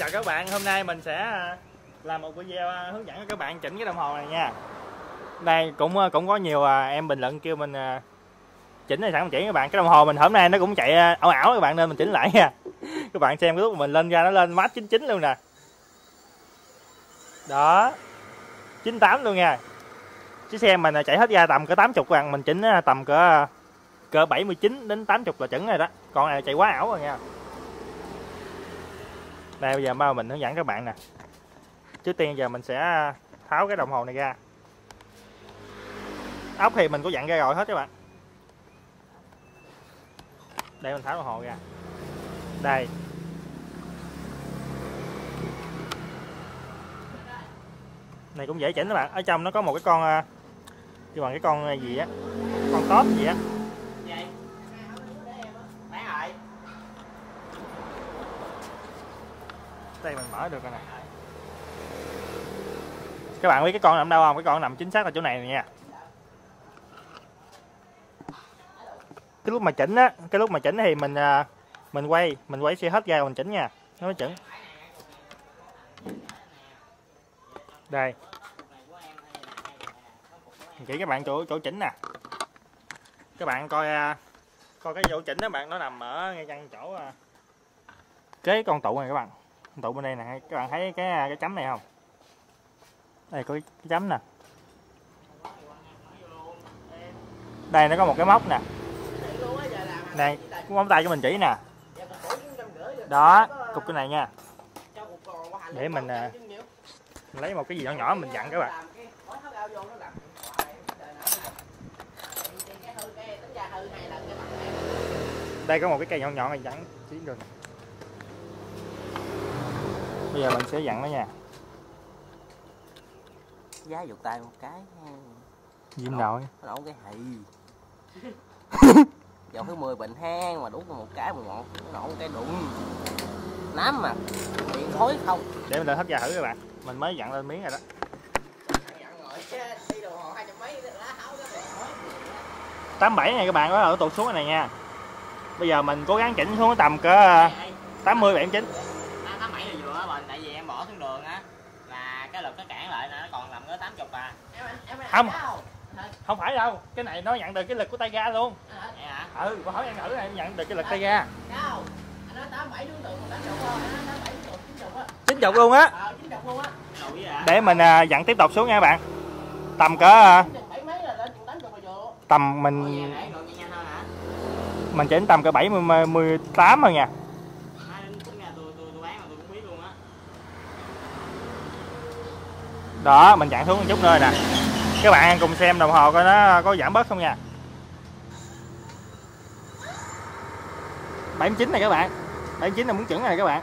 chào các bạn, hôm nay mình sẽ à, làm một video à, hướng dẫn cho các bạn chỉnh cái đồng hồ này nha. Đây, cũng à, cũng có nhiều em bình luận kêu mình chỉnh này sẵn mình chỉ các bạn. Cái đồng hồ mình hôm nay nó cũng chạy ảo ảo các bạn nên mình chỉnh lại nha. Các bạn xem cái lúc mình lên ra nó lên mát 99 luôn nè. Đó 98 luôn nha. Chiếc xe mình chạy hết ra tầm cỡ 80 các bạn. Mình chỉnh tầm cỡ cỡ 79 đến 80 là chuẩn rồi đó. Còn này chạy quá ảo rồi nha đây bây giờ bao mình hướng dẫn các bạn nè. Trước tiên giờ mình sẽ à, tháo cái đồng hồ này ra. Ốc thì mình có dặn ra rồi hết các bạn. Đây mình tháo đồng hồ ra. Đây. Này cũng dễ chỉnh các bạn. Ở trong nó có một cái con à, kêu bằng cái con gì á? Con tóp gì á? Đây, mình mở được rồi nè. Các bạn biết cái con nằm đâu không? Cái con nằm chính xác là chỗ này này nha cái lúc mà chỉnh á, cái lúc mà chỉnh thì mình à, mình quay mình quay xe hết ra mình chỉnh nha. Nó mới chỉnh. Đây. Mình chỉ các bạn chỗ chỗ chỉnh nè. Các bạn coi à, coi cái chỗ chỉnh đó bạn, nó nằm ở ngay chân chỗ à, kế con tụ này các bạn tụ bên đây nè các bạn thấy cái à, cái chấm này không? Đây, có cái chấm nè. Đây, nó có một cái móc nè. Này cũng móng tay cho mình chỉ nè. Đó, cục cái này nha. Để mình à, lấy một cái gì nhỏ nhỏ mình dặn các bạn. Đây có một cái cây nhỏ nhỏ này dặn. Chỉ được bây giờ mình sẽ dặn nó nha. Giá giục tay một cái diêm nội. nó cái hì dầu thứ 10 bệnh hang mà đúng một cái 11 nó nổ cái đụng. Nám mà điện thối không. Để mình lên hết ra thử các bạn. Mình mới dặn lên miếng rồi đó. Tám bảy này các bạn có ở tụt xuống này nha. Bây giờ mình cố gắng chỉnh xuống tầm cỡ 80 bảy chín Nó tám bảy là vừa á mình tại vì em bỏ xuống đường á là cái lực nó cản lại nè nó còn nằm ở 80 à. không. không? Phải đâu cái này nó nhận được cái lực của tay ga luôn. Vậy hả? ừ có hỏi em thử này nhận được cái lực tay ga. Chín chục luôn á. Lùi vậy? Hả? để mình à, dặn tiếp tục xuống nha các bạn. Tầm cỡ à, tầm mình thôi mình chỉnh tầm cỡ 70 18 rồi nha Ai đến tính ra tôi tôi tôi bán mà tôi cũng biết luôn á đó, mình chặn xuống một chút nữa nè. Các bạn cùng xem đồng hồ coi nó có giảm bớt không nha. 79 này các bạn. 79 là muốn chuẩn này các bạn.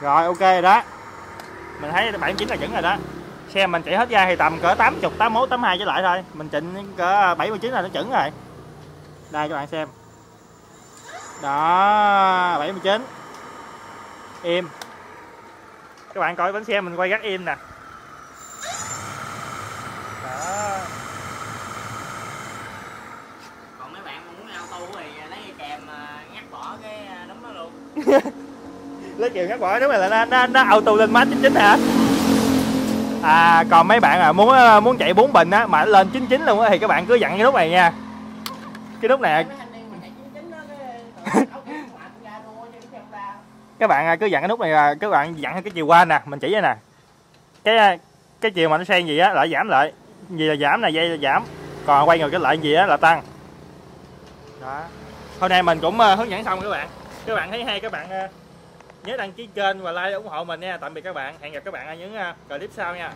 Rồi, ok rồi đó. Mình thấy 79 là chuẩn rồi đó. Xe mình chạy hết ra thì tầm cỡ 80 81 82 trở lại thôi. Mình chỉnh cỡ 79 là nó chuẩn rồi. Đây, các bạn xem. Đó 79 im các bạn coi bánh xe mình quay gắt im nè. Đó. Còn mấy bạn muốn auto thì lấy kèm à, ngắt bỏ cái à, đấm nó luôn. lấy chiều ngắt bỏ đúng là nó nó, nó auto lên mát 99 hả à còn mấy bạn à muốn muốn chạy 4 bình á mà nó lên 99 luôn á thì các bạn cứ dặn cái nút này nha. Cái nút này các bạn à, cứ dặn cái nút này là các bạn dặn cái chiều qua nè, mình chỉ đây nè. Cái à, cái chiều mà nó sen gì á, lại giảm lại. Gì là giảm này, dây là giảm. Còn quay ngược cái lại gì á, là tăng. Đó. Hôm nay mình cũng à, hướng dẫn xong các bạn. Các bạn thấy hay, các bạn nhớ đăng ký kênh và like ủng hộ mình nha. Tạm biệt các bạn. Hẹn gặp các bạn ở những clip sau nha.